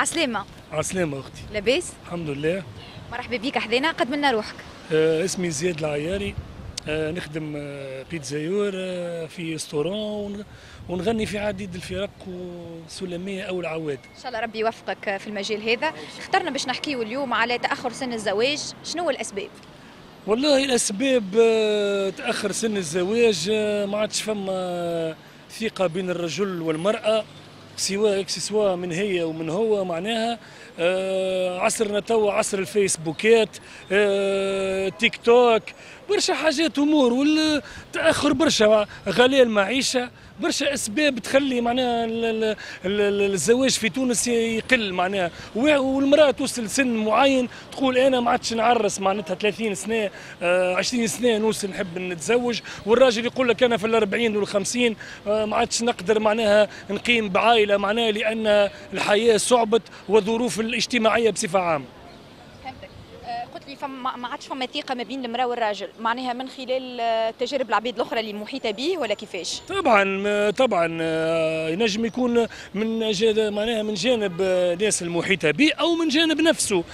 عسلامة. عسلامة أختي. لاباس؟ الحمد لله. مرحبا بك حدينا قد منا روحك؟ آه اسمي زياد العياري. آه نخدم آه بيتزايور آه في ستورون ونغني في عديد الفرق وسلمية أو العواد. إن شاء الله ربي يوفقك في المجال هذا. اخترنا باش نحكيو اليوم على تأخر سن الزواج. شنو الأسباب؟ والله الأسباب آه تأخر سن الزواج آه ما عادش فما ثقة بين الرجل والمرأة. سواء سواء من هي ومن هو معناها آه عصرنا توا عصر الفيسبوكات آه تيك توك برشا حاجات أمور والتأخر برشا غلاء المعيشه برشا أسباب تخلي معناها الزواج في تونس يقل معناها. والمرأة توصل سن معين تقول أنا ما عادش نعرس معناتها 30 سنة 20 سنة نوصل نحب نتزوج. والراجل يقول لك أنا في الأربعين والخمسين ما عادش نقدر معناها نقيم بعائلة معناها لأن الحياة صعبت والظروف الاجتماعية بصفة عامة. قلت لي فما ما عادش فما ثقة ما بين المرأة والراجل. معناها من خلال تجارب العباد الأخرى اللي محيطة به ولا كيفاش؟ طبعا طبعا ينجم يكون من معناها من جانب الناس المحيطة به أو من جانب نفسه.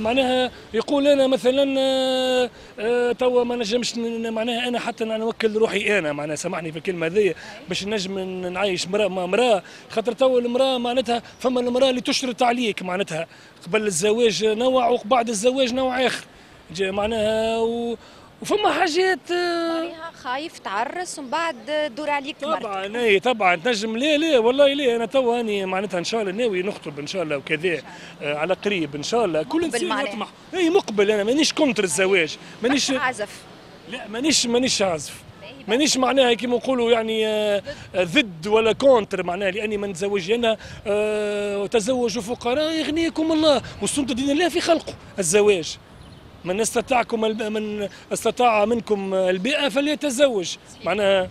معناها يقول أنا مثلا توا ما نجمش معناها أنا حتى نوكل روحي أنا. معناها سامحني في الكلمة هذه باش نجم نعيش مراه مراه خاطر توا المرأة معناتها فما المرأة اللي تشرط عليك معناتها. قبل الزواج نوع وبعد الزواج نوع اخر معناها و... وفما حاجات معناها خايف تعرس ومن بعد دور عليك طبعا اي طبعا. تنجم لا لا والله لا. أنا تو أني معناتها إن شاء الله ناوي نخطب إن شاء الله وكذا آه على قريب إن شاء الله. كل إنسان يطمح اي مقبل أنا. مانيش contre الزواج. مانيش عازف. لا مانيش مانيش عازف. مانيش معناها كيما نقولوا يعني آه ضد ولا contre معناها لأني ما نتزوج أنا آه وتزوجوا فقراء يغنيكم الله وسنة الله في خلقه الزواج. من استطاعكم من استطاع منكم الباءة فليتزوج. معناها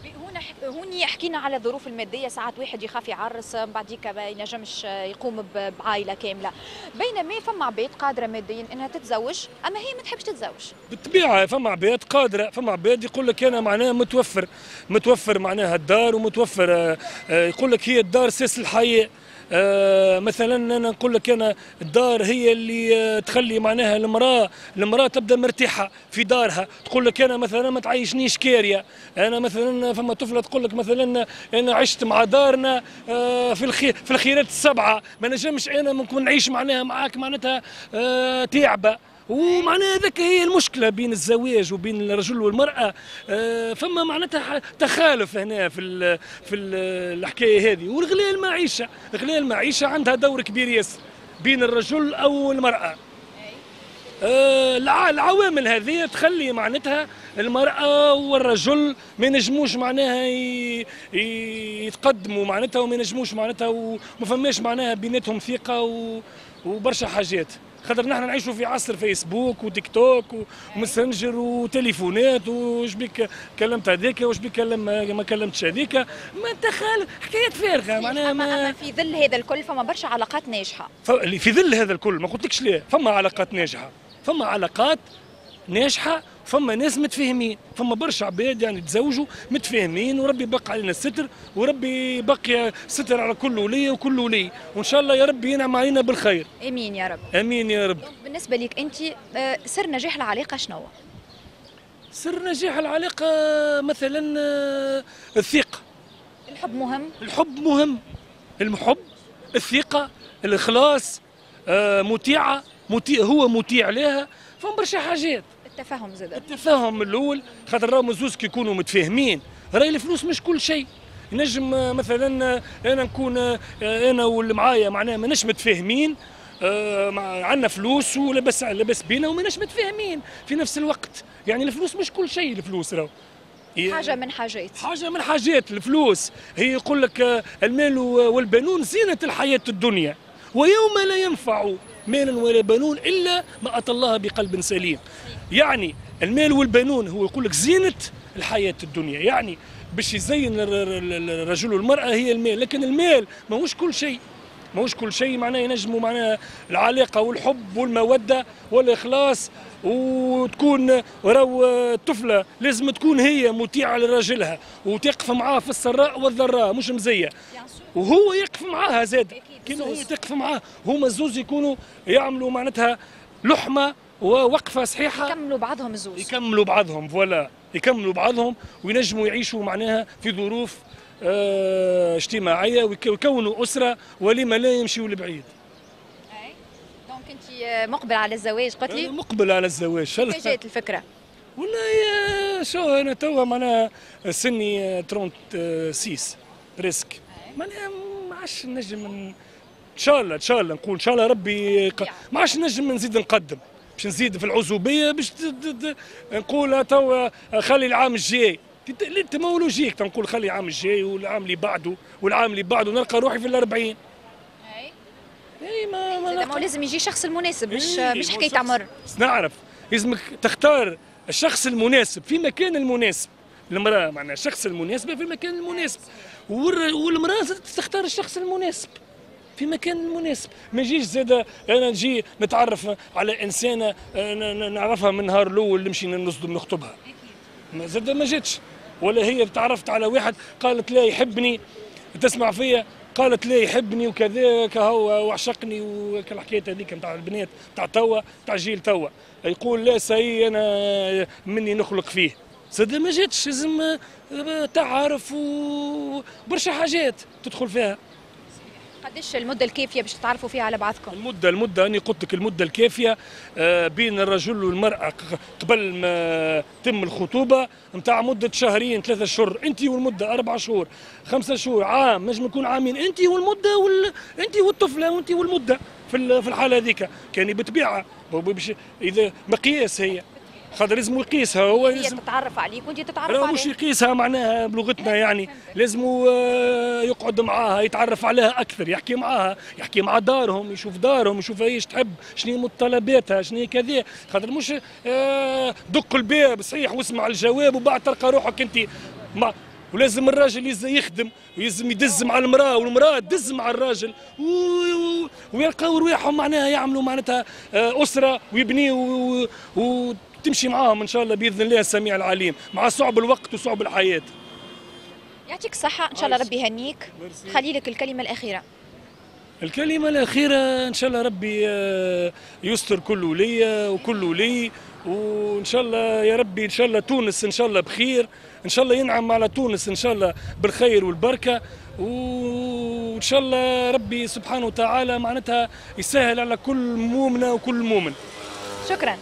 هوني حكينا على الظروف المادية. ساعات واحد يخاف يعرس بعديك ما ينجمش يقوم بعائلة كاملة. بينما فما عباد قادرة ماديا إنها تتزوج أما هي ما تحبش تتزوج. بالطبيعة فما عباد قادرة فما عباد يقول لك أنا معناها متوفر متوفر معناها الدار ومتوفر يقول لك هي الدار ساس الحياة آه مثلا أنا نقول لك أنا الدار هي اللي آه تخلي معناها المرأة المرأة تبدأ مرتاحة في دارها. تقول لك أنا مثلا ما تعيشنيش كارية. أنا مثلا فما طفلة تقول لك مثلا أنا عشت مع دارنا آه في في الخيرات السبعة. ما نجمش أنا ممكن نعيش معناها معاك معناتها آه تعبة. ومعناها هذاك هي المشكلة بين الزواج وبين الرجل والمرأة. آه فما معناتها تخالف هنا في في ال الحكاية هذه. والغلاء المعيشة غلاء المعيشة عندها دور كبير ياسر بين الرجل أو المرأة. آه العوامل هذه تخلي معناتها المرأة والرجل ما ينجموش معناها يتقدموا معناتها وما ينجموش معناتها وما فماش معناها بيناتهم ثقة وبرشا حاجات. خاطر نحن نعيشوا في عصر فيسبوك وتيك توك ومسنجر وتليفونات وش بك كلمت هذيك وش بك كلم ما كلمتش هذيك. ما انت خال حكايات فارغة. معناها ما في ظل هذا الكل فما برشا علاقات ناجحة. في ظل هذا الكل ما قلتلكش ليه فما علاقات ناجحة. فما علاقات ناجحة فما ناس متفاهمين فما برشا عباد يعني تزوجوا متفاهمين وربي يبقى علينا الستر وربي يبقي ستر على كل ولي وكل ولي. وإن شاء الله يا ربي ينعم علينا بالخير. آمين يا رب. آمين يا رب. بالنسبة لك أنت سر نجاح العلاقة شنو سر نجاح العلاقة مثلا الثقة. الحب مهم؟ الحب مهم. المحب الثقة الإخلاص مطيعه مطيع هو مطيع لها. فما برشا حاجات. التفاهم زاد. التفاهم الأول خاطر راهم زوز كي يكونوا متفاهمين. راهي الفلوس مش كل شيء. نجم مثلا أنا نكون أنا واللي معايا معناها ماناش متفاهمين آه عندنا فلوس ولبس لبس بينا وماناش متفاهمين في نفس الوقت. يعني الفلوس مش كل شيء الفلوس راهو. حاجة من حاجات. حاجة من حاجات الفلوس. هي يقول لك المال والبنون زينة الحياة الدنيا ويوم لا ينفع مال ولا بنون إلا ما أتى الله بقلب سليم. يعني المال والبنون هو يقول لك زينة الحياة الدنيا. يعني باش يزين الرجل والمرأة هي المال لكن المال ماهوش كل شيء. ماهوش كل شيء معناه ينجموا معناها العلاقة والحب والمودة والإخلاص وتكون راهو الطفلة لازم تكون هي مطيعة لراجلها وتقف معاه في السراء والضراء مش مزية. وهو يقف معاها زاد. كي هي تقف معاه. هما الزوز يكونوا يعملوا معناتها لحمة ووقفة صحيحة. يكملوا بعضهم الزوز يكملوا بعضهم فوالا. يكملوا بعضهم وينجموا يعيشوا معناها في ظروف اجتماعية ويكونوا أسرة ولما لا يمشيوا لبعيد. donc انت مقبل على الزواج قلت لي؟ مقبل على الزواج. كيف جات الفكرة؟ والله شو أنا توا معناها سني 36 presque معناها ما عادش نجم إن شاء الله إن شاء الله نقول إن شاء الله ربي ما عادش نجم نزيد نقدم. باش نزيد في العزوبية باش نقول توا خلي العام الجاي. انت ما logique تنقول خلي العام الجاي والعام اللي بعده والعام اللي بعده نلقى روحي في الأربعين؟ اي اي ما ما, لازم يجي الشخص المناسب مش مش حكاية عمر. نعرف لازمك تختار الشخص المناسب. في مكان المناسب. المرأة معناها الشخص المناسب في المكان المناسب. والمرأة تختار الشخص المناسب. في مكان مناسب ما يجيش زاد أنا نجي نتعرف على إنسانة نعرفها من نهار الأول نمشي نصدم نخطبها. زاد ما جاتش. ولا هي تعرفت على واحد قالت لا يحبني تسمع فيا؟ قالت لا يحبني وكذا كهو وعشقني وكالحكايه هذيك نتاع البنات نتاع توا نتاع جيل توا. يقول لا سي أنا مني نخلق فيه. زاد ما جاتش لازم تعرف وبرشا حاجات تدخل فيها. قديش المدة الكافية باش تتعرفوا فيها على بعضكم؟ المدة المدة أنا قلت لك المدة الكافية بين الرجل والمرأة. قبل ما تم الخطوبة نتاع مدة شهرين ثلاثة شهور أنت والمدة أربع شهور خمسة شهور عام نجم يكون عامين أنت والمدة وال... أنت والطفلة وأنت والمدة في الحالة هذيك كان بالطبيعة إذا مقياس هي. خاطر لازم يقيسها هو لازم تتعرف عليك وانت تتعرف عليه مش يقيسها معناها بلغتنا يعني. لازم يقعد معاها يتعرف عليها أكثر يحكي معاها يحكي مع دارهم يشوف دارهم يشوف إيش تحب شنو متطلباتها شنو كذا. خاطر مش دق الباب صحيح واسمع الجواب وبعد تلقى روحك أنت. مع ولازم الراجل يخدم ولازم يدز مع المرأة والمرأة تدز مع الراجل. ويلقاو رواحهم معناها يعملوا معناتها أسرة ويبنيوا و... تمشي معاهم إن شاء الله بإذن الله السميع العليم. مع صعب الوقت وصعب الحياة. يعطيك الصحة إن شاء الله ربي يهنيك. خلي لك الكلمة الأخيرة. الكلمة الأخيرة إن شاء الله ربي يستر كل ولي وكل ولي وإن شاء الله يا ربي إن شاء الله تونس إن شاء الله بخير. إن شاء الله ينعم على تونس إن شاء الله بالخير والبركة. وإن شاء الله ربي سبحانه وتعالى معناتها يسهل على كل مؤمنة وكل مؤمن. شكرا.